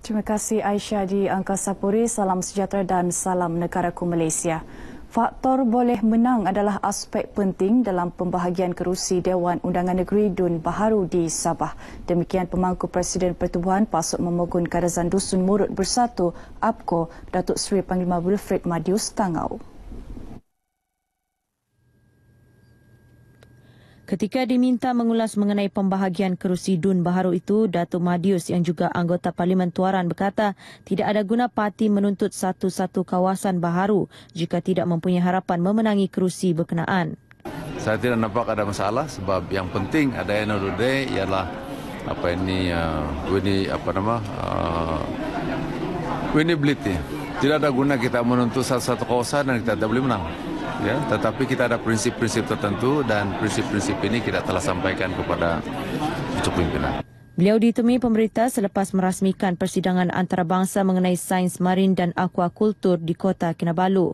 Terima kasih Aisyah di Angkasa Puri. Salam sejahtera dan salam negaraku Malaysia. Faktor boleh menang adalah aspek penting dalam pembahagian kerusi Dewan Undangan Negeri Dun Baharu di Sabah. Demikian pemangku Presiden Pertubuhan Pasuk Memogun Karazan Dusun Murut Bersatu, APKO, Datuk Seri Panglima Wilfred Madius Tangau. Ketika diminta mengulas mengenai pembahagian kerusi Dun Baharu itu, Datuk Madius yang juga anggota Parlimen Tuaran berkata tidak ada guna parti menuntut satu-satu kawasan baharu jika tidak mempunyai harapan memenangi kerusi berkenaan. Saya tidak nampak ada masalah sebab yang penting ada yang of ialah apa ini uh, ini apa nama uh, winnability. Tidak ada guna kita menuntut satu-satu kawasan dan kita tidak boleh menang ya tetapi kita ada prinsip-prinsip tertentu dan prinsip-prinsip ini kita telah sampaikan kepada pucuk pimpinan. Beliau ditemui pemerintah selepas merasmikan persidangan antarabangsa mengenai sains marin dan akuakultur di kota Kinabalu.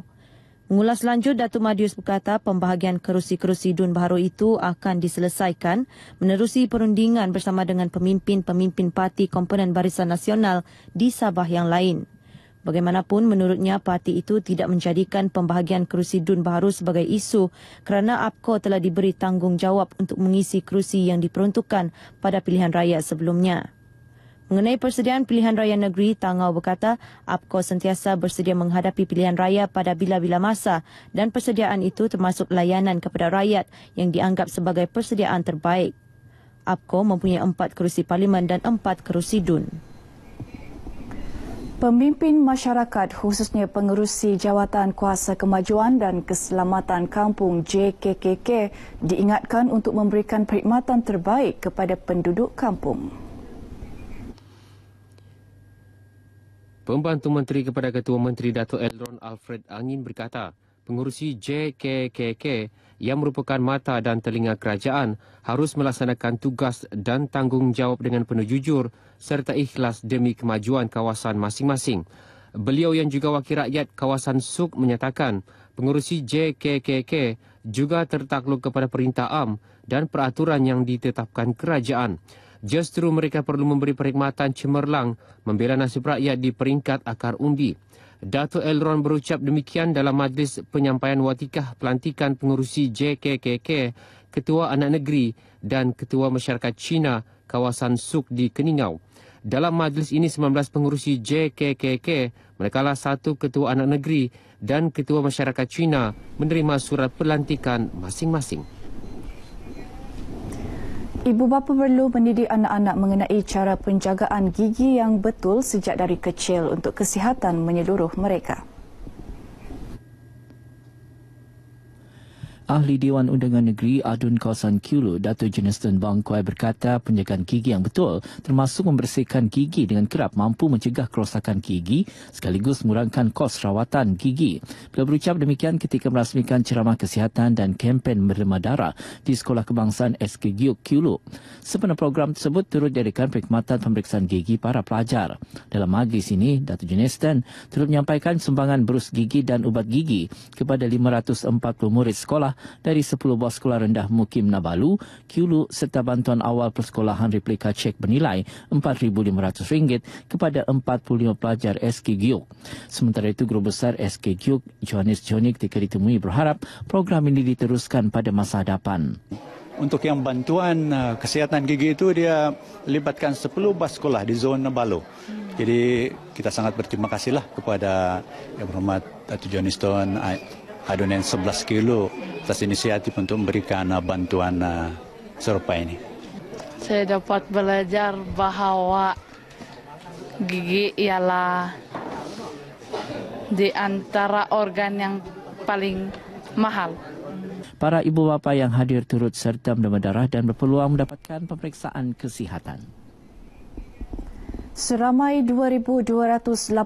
Mengulas lanjut, Datuk Madius berkata pembahagian kerusi-kerusi Dun Baharu itu akan diselesaikan menerusi perundingan bersama dengan pemimpin-pemimpin parti komponen Barisan Nasional di Sabah yang lain. Bagaimanapun menurutnya parti itu tidak menjadikan pembahagian kerusi Dun Baharu sebagai isu kerana APCO telah diberi tanggungjawab untuk mengisi kerusi yang diperuntukkan pada pilihan raya sebelumnya. Mengenai persediaan pilihan raya negeri, Tangau berkata APCO sentiasa bersedia menghadapi pilihan raya pada bila-bila masa dan persediaan itu termasuk layanan kepada rakyat yang dianggap sebagai persediaan terbaik. APCO mempunyai empat kerusi parlimen dan empat kerusi DUN. Pemimpin masyarakat khususnya pengerusi Jawatan Kuasa Kemajuan dan Keselamatan Kampung JKKK diingatkan untuk memberikan perkhidmatan terbaik kepada penduduk kampung. Pembantu Menteri kepada Ketua Menteri Dato' Eldron Alfred Angin berkata, pengurusi JKKK yang merupakan mata dan telinga kerajaan harus melaksanakan tugas dan tanggungjawab dengan penuh jujur serta ikhlas demi kemajuan kawasan masing-masing. Beliau yang juga wakil rakyat kawasan Suk menyatakan pengurusi JKKK juga tertakluk kepada perintah AM dan peraturan yang ditetapkan kerajaan. Justru mereka perlu memberi perkhidmatan cemerlang membela nasib rakyat di peringkat akar undi. Dato' Elron berucap demikian dalam majlis penyampaian watikah pelantikan pengurusi JKKK, Ketua Anak Negeri dan Ketua Masyarakat Cina kawasan Suk di Keningau. Dalam majlis ini 19 pengurusi JKKK, manakala satu Ketua Anak Negeri dan Ketua Masyarakat Cina menerima surat pelantikan masing-masing. Ibu bapa perlu mendidik anak-anak mengenai cara penjagaan gigi yang betul sejak dari kecil untuk kesihatan menyeluruh mereka. Ahli Dewan Undangan Negeri Adun Kawasan Kulu, Dato' Jeniston Bangkuai berkata penjagaan gigi yang betul termasuk membersihkan gigi dengan kerap mampu mencegah kerosakan gigi sekaligus mengurangkan kos rawatan gigi. Beliau berucap demikian ketika merasmikan ceramah kesihatan dan kempen merema darah di Sekolah Kebangsaan SK Giuk Kulu. Sepenuh program tersebut turut jadikan perkhidmatan pemeriksaan gigi para pelajar. Dalam majlis ini, Dato' Jeniston turut menyampaikan sumbangan berus gigi dan ubat gigi kepada 540 murid sekolah dari 10 buah sekolah rendah Mukim Nabalu, Kulu serta bantuan awal persekolahan replika cek bernilai RM4,500 kepada 45 pelajar SK Gyuk. Sementara itu, Guru Besar SK Gyuk, Johannes Jonik ketika ditemui berharap program ini diteruskan pada masa hadapan. Untuk yang bantuan uh, kesihatan gigi itu dia libatkan 10 bas sekolah di zon Nabalu. Jadi kita sangat berterima kasihlah kepada Yang Berhormat Datuk Adunan 11 kilo atas inisiatif untuk memberikan bantuan uh, serupa ini. Saya dapat belajar bahawa gigi ialah di antara organ yang paling mahal. Para ibu bapa yang hadir turut serta mendapat darah dan berpeluang mendapatkan pemeriksaan kesihatan. Seramai 2,218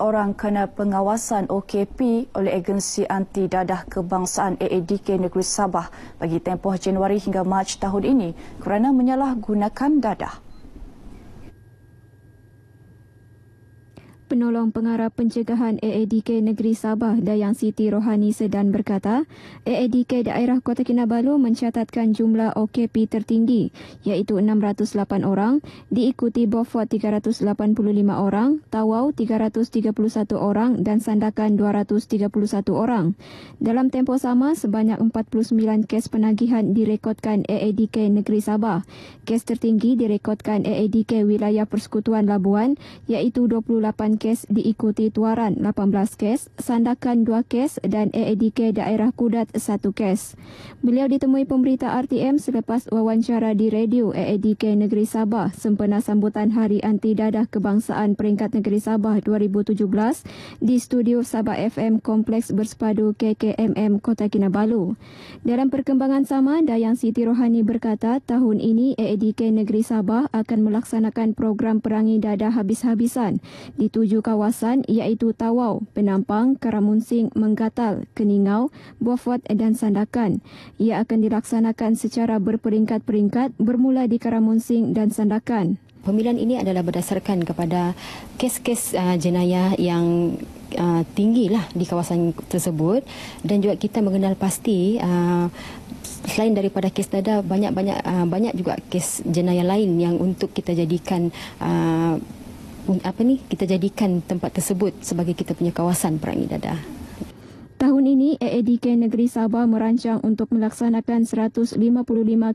orang kena pengawasan OKP oleh Agensi Anti Dadah Kebangsaan AADK Negeri Sabah bagi tempoh Januari hingga Mac tahun ini kerana menyalahgunakan dadah. Penolong Pengarah Pencegahan AADK Negeri Sabah Dayang Siti Rohani Sedan berkata, AADK daerah Kota Kinabalu mencatatkan jumlah OKP tertinggi iaitu 608 orang, diikuti Beaufort 385 orang, Tawau 331 orang dan Sandakan 231 orang. Dalam tempoh sama, sebanyak 49 kes penagihan direkodkan AADK Negeri Sabah. Kes tertinggi direkodkan AADK Wilayah Persekutuan Labuan iaitu 28 kes diikuti Tuaran 18 kes, Sandakan 2 kes dan AADK Daerah Kudat 1 kes. Beliau ditemui pemberita RTM selepas wawancara di radio AADK Negeri Sabah sempena sambutan Hari Anti Dadah Kebangsaan Peringkat Negeri Sabah 2017 di studio Sabah FM Kompleks Bersepadu KKMM Kota Kinabalu. Dalam perkembangan sama, Dayang Siti Rohani berkata tahun ini AADK Negeri Sabah akan melaksanakan program perangi dadah habis-habisan di tujuh kawasan iaitu Tawau, Penampang, Karamunsing, Menggatal, Keningau, Beaufort dan Sandakan. Ia akan dilaksanakan secara berperingkat-peringkat bermula di Karamunsing dan Sandakan. Pemilihan ini adalah berdasarkan kepada kes-kes uh, jenayah yang uh, tinggi lah di kawasan tersebut dan juga kita mengenal pasti uh, selain daripada kes dada banyak-banyak uh, banyak juga kes jenayah lain yang untuk kita jadikan uh, apa ni kita jadikan tempat tersebut sebagai kita punya kawasan perangi dadah. Tahun ini, AADK Negeri Sabah merancang untuk melaksanakan 155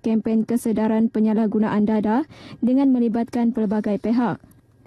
kempen kesedaran penyalahgunaan dadah dengan melibatkan pelbagai pihak.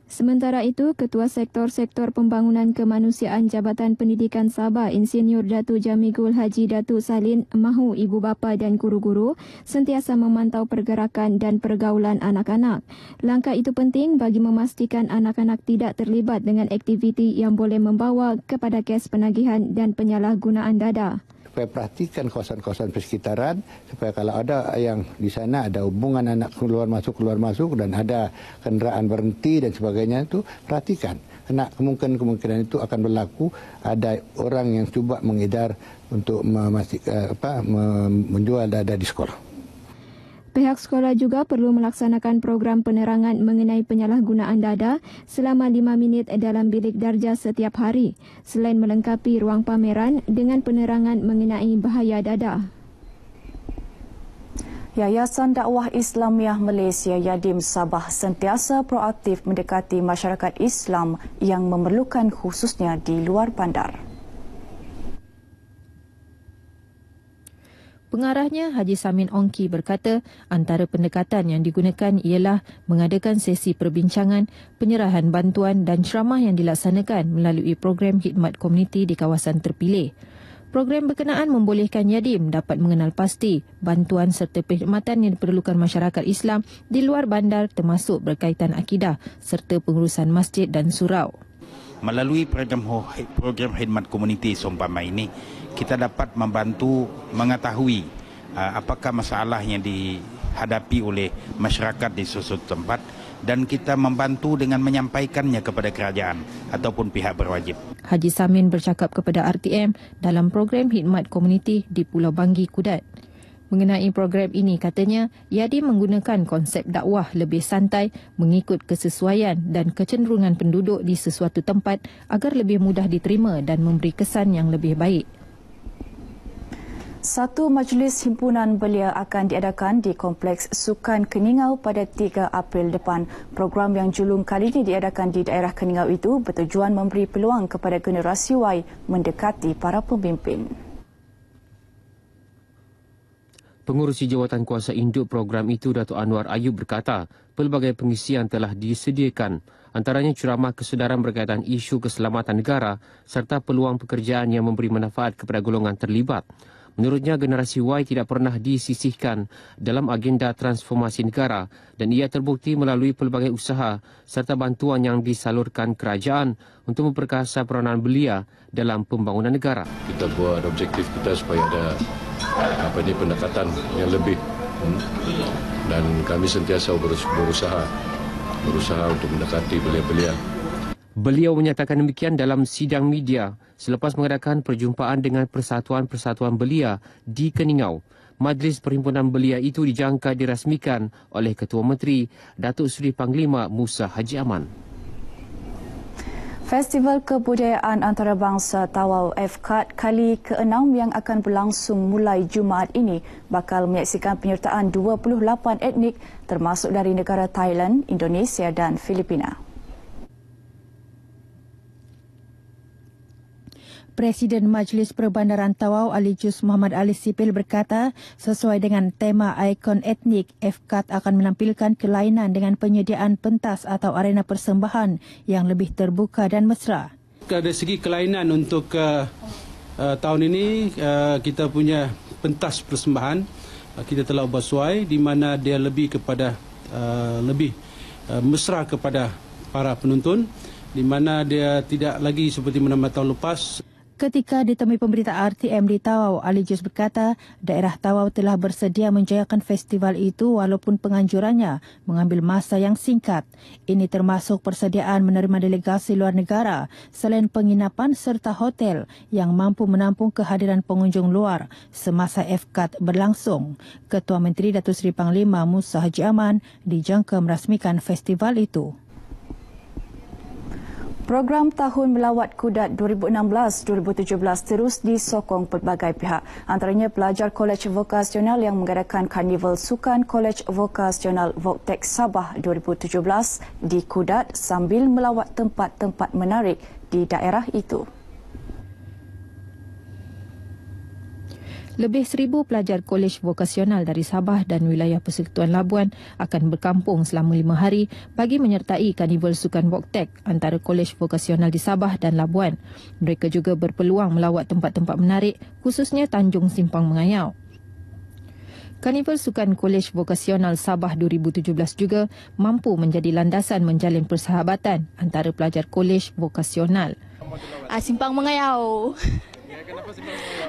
Sementara itu, Ketua Sektor-Sektor Pembangunan Kemanusiaan Jabatan Pendidikan Sabah Insinyur Datu Jamigul Haji Datu Salin mahu ibu bapa dan guru-guru sentiasa memantau pergerakan dan pergaulan anak-anak. Langkah itu penting bagi memastikan anak-anak tidak terlibat dengan aktiviti yang boleh membawa kepada kes penagihan dan penyalahgunaan dada supaya perhatikan kawasan-kawasan persekitaran supaya kalau ada yang di sana ada hubungan anak keluar masuk keluar masuk dan ada kenderaan berhenti dan sebagainya itu perhatikan karena kemungkinan-kemungkinan itu akan berlaku ada orang yang cuba mengedar untuk memastikan apa menjual dada di sekolah. Pihak sekolah juga perlu melaksanakan program penerangan mengenai penyalahgunaan dada selama lima minit dalam bilik darjah setiap hari selain melengkapi ruang pameran dengan penerangan mengenai bahaya dada. Yayasan Dakwah Islamiah Malaysia Yadim Sabah sentiasa proaktif mendekati masyarakat Islam yang memerlukan khususnya di luar bandar. Pengarahnya Haji Samin Ongki berkata antara pendekatan yang digunakan ialah mengadakan sesi perbincangan, penyerahan bantuan dan ceramah yang dilaksanakan melalui program khidmat komuniti di kawasan terpilih. Program berkenaan membolehkan Yadim dapat mengenal pasti bantuan serta perkhidmatan yang diperlukan masyarakat Islam di luar bandar termasuk berkaitan akidah serta pengurusan masjid dan surau. Melalui program program khidmat komuniti seumpama ini, kita dapat membantu mengetahui uh, apakah masalah yang dihadapi oleh masyarakat di suatu tempat dan kita membantu dengan menyampaikannya kepada kerajaan ataupun pihak berwajib. Haji Samin bercakap kepada RTM dalam program khidmat komuniti di Pulau Banggi, Kudat. Mengenai program ini, katanya, Yadi menggunakan konsep dakwah lebih santai mengikut kesesuaian dan kecenderungan penduduk di sesuatu tempat agar lebih mudah diterima dan memberi kesan yang lebih baik. Satu majlis himpunan belia akan diadakan di Kompleks Sukan Keningau pada 3 April depan. Program yang julung kali ini diadakan di daerah Keningau itu bertujuan memberi peluang kepada generasi Y mendekati para pemimpin. Pengurusi Jawatan Kuasa Induk program itu, Datuk Anwar Ayub berkata, pelbagai pengisian telah disediakan antaranya ceramah kesedaran berkaitan isu keselamatan negara serta peluang pekerjaan yang memberi manfaat kepada golongan terlibat. Menurutnya, generasi Y tidak pernah disisihkan dalam agenda transformasi negara dan ia terbukti melalui pelbagai usaha serta bantuan yang disalurkan kerajaan untuk memperkasa peranan belia dalam pembangunan negara. Kita buat objektif kita supaya ada apa ini pendekatan yang lebih. Hmm, dan kami sentiasa berusaha. Berusaha untuk mendekati belia-belia Beliau menyatakan demikian dalam sidang media selepas mengadakan perjumpaan dengan persatuan-persatuan belia di Keningau. Majlis Perhimpunan Belia itu dijangka dirasmikan oleh Ketua Menteri Datuk Seri Panglima Musa Haji Aman. Festival Kebudayaan Antarabangsa Tawau FKAT kali ke-6 yang akan berlangsung mulai Jumaat ini bakal menyaksikan penyertaan 28 etnik termasuk dari negara Thailand, Indonesia dan Filipina. Presiden Majlis Perbandaran Tawau Ali Jus Muhammad Ali Sipil berkata, sesuai dengan tema ikon etnik, FKAT akan menampilkan kelainan dengan penyediaan pentas atau arena persembahan yang lebih terbuka dan mesra. Dari segi kelainan untuk uh, uh, tahun ini, uh, kita punya pentas persembahan, uh, kita telah bersuai di mana dia lebih kepada uh, lebih uh, mesra kepada para penonton di mana dia tidak lagi seperti mana tahun lepas. Ketika ditemui pemberita RTM di Tawau, Ali Jus berkata daerah Tawau telah bersedia menjayakan festival itu walaupun penganjurannya mengambil masa yang singkat. Ini termasuk persediaan menerima delegasi luar negara selain penginapan serta hotel yang mampu menampung kehadiran pengunjung luar semasa FKAT berlangsung. Ketua Menteri Datuk Seri Panglima Musa Haji Aman dijangka merasmikan festival itu. Program Tahun Melawat Kudat 2016-2017 terus disokong pelbagai pihak. Antaranya pelajar Kolej Vokasional yang mengadakan Karnival Sukan Kolej Vokasional Voktek Sabah 2017 di Kudat sambil melawat tempat-tempat menarik di daerah itu. Lebih seribu pelajar kolej vokasional dari Sabah dan wilayah Persekutuan Labuan akan berkampung selama lima hari bagi menyertai Karnival Sukan Woktek antara kolej vokasional di Sabah dan Labuan. Mereka juga berpeluang melawat tempat-tempat menarik khususnya Tanjung Simpang Mengayau. Karnival Sukan Kolej Vokasional Sabah 2017 juga mampu menjadi landasan menjalin persahabatan antara pelajar kolej vokasional. Ah, Simpang Mengayau.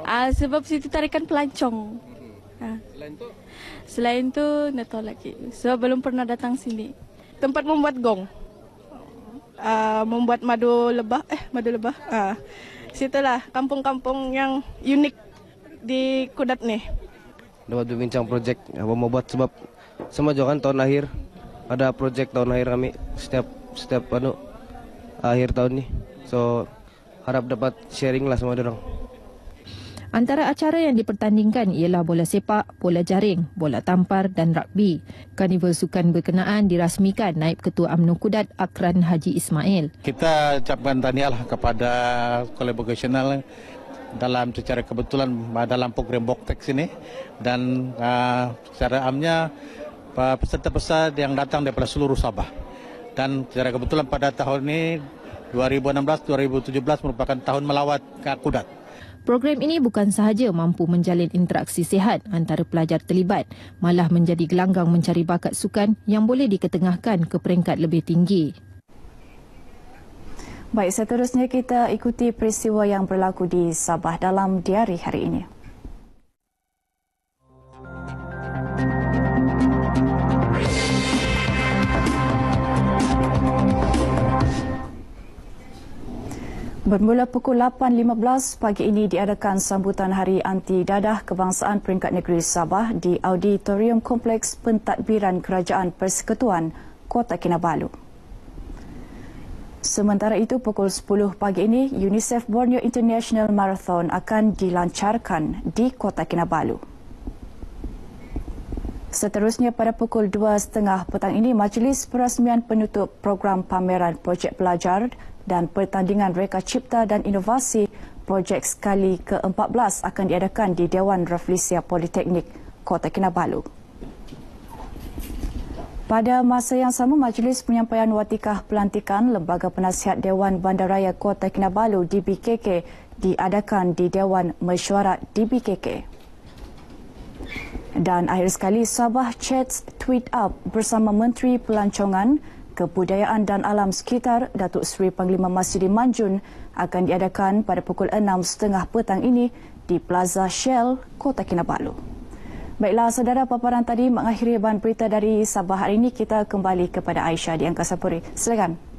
Ah, sebab situ tarikan pelancong. Ah. Selain tu? Selain tu, nak tahu lagi. Sebab belum pernah datang sini. Tempat membuat gong. Ah, membuat madu lebah. Eh, madu lebah. Ah. Situlah kampung-kampung yang unik di Kudat ni. Dapat berbincang projek apa mau buat sebab sama juga kan tahun akhir ada projek tahun akhir kami setiap setiap anu akhir tahun ni. So harap dapat sharing lah sama orang. Antara acara yang dipertandingkan ialah bola sepak, bola jaring, bola tampar dan rugby. Karnival sukan berkenaan dirasmikan Naib Ketua UMNO Kudat Akran Haji Ismail. Kita ucapkan tahniah kepada kolej vokasional dalam secara kebetulan dalam program Boktek ini dan uh, secara amnya peserta-peserta yang datang daripada seluruh Sabah. Dan secara kebetulan pada tahun ini 2016-2017 merupakan tahun melawat ke Kudat. Program ini bukan sahaja mampu menjalin interaksi sihat antara pelajar terlibat, malah menjadi gelanggang mencari bakat sukan yang boleh diketengahkan ke peringkat lebih tinggi. Baik, seterusnya kita ikuti peristiwa yang berlaku di Sabah dalam diari hari ini. Bermula pukul 8.15 pagi ini diadakan sambutan Hari Anti Dadah Kebangsaan Peringkat Negeri Sabah di Auditorium Kompleks Pentadbiran Kerajaan Persekutuan Kota Kinabalu. Sementara itu, pukul 10 pagi ini, UNICEF Borneo International Marathon akan dilancarkan di Kota Kinabalu. Seterusnya pada pukul 2.30 petang ini, Majlis Perasmian Penutup Program Pameran Projek Pelajar dan pertandingan reka cipta dan inovasi projek sekali ke-14 akan diadakan di Dewan Reflesia Politeknik Kota Kinabalu. Pada masa yang sama, Majlis Penyampaian Watikah Pelantikan Lembaga Penasihat Dewan Bandaraya Kota Kinabalu DBKK diadakan di Dewan Mesyuarat DBKK. Dan akhir sekali, Sabah Chats tweet up bersama Menteri Pelancongan Kebudayaan dan Alam Sekitar Datuk Seri Panglima Masjid Manjun akan diadakan pada pukul 6.30 petang ini di Plaza Shell, Kota Kinabalu. Baiklah, saudara paparan tadi mengakhiri bahan berita dari Sabah hari ini. Kita kembali kepada Aisyah di Angkasa Puri. Silakan.